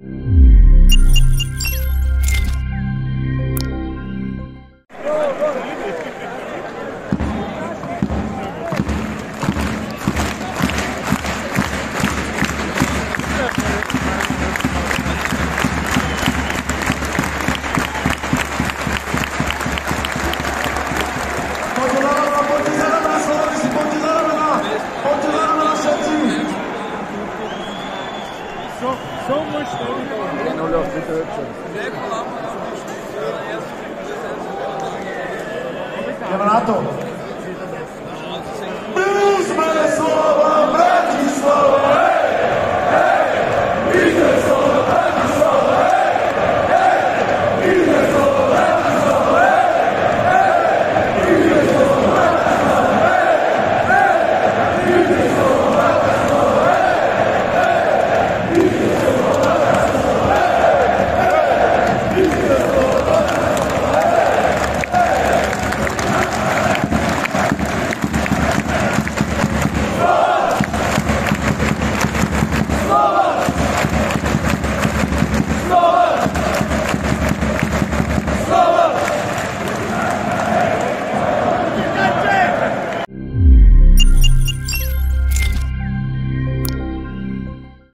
Go, go, go. so, so much story. In all of the directions. Leonardo.